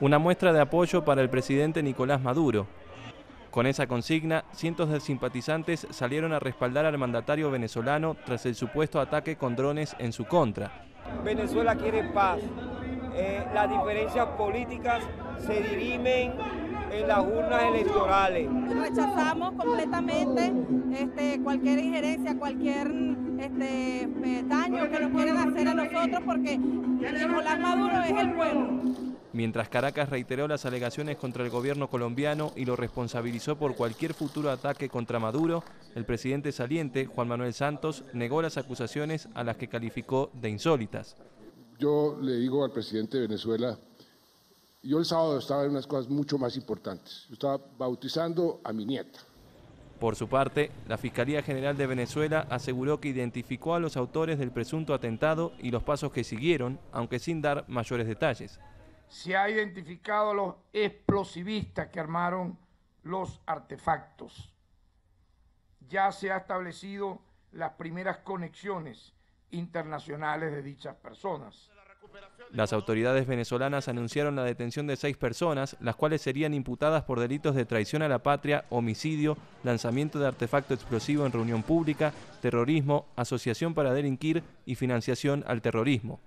Una muestra de apoyo para el presidente Nicolás Maduro. Con esa consigna, cientos de simpatizantes salieron a respaldar al mandatario venezolano tras el supuesto ataque con drones en su contra. Venezuela quiere paz. Eh, las diferencias políticas se dirimen en las urnas electorales. Rechazamos completamente este, cualquier injerencia, cualquier este, eh, daño que nos quieran hacer a nosotros porque Nicolás Maduro es el pueblo. Mientras Caracas reiteró las alegaciones contra el gobierno colombiano y lo responsabilizó por cualquier futuro ataque contra Maduro, el presidente saliente, Juan Manuel Santos, negó las acusaciones a las que calificó de insólitas. Yo le digo al presidente de Venezuela, yo el sábado estaba en unas cosas mucho más importantes. Yo estaba bautizando a mi nieta. Por su parte, la Fiscalía General de Venezuela aseguró que identificó a los autores del presunto atentado y los pasos que siguieron, aunque sin dar mayores detalles. Se ha identificado a los explosivistas que armaron los artefactos. Ya se ha establecido las primeras conexiones internacionales de dichas personas. Las autoridades venezolanas anunciaron la detención de seis personas, las cuales serían imputadas por delitos de traición a la patria, homicidio, lanzamiento de artefacto explosivo en reunión pública, terrorismo, asociación para delinquir y financiación al terrorismo.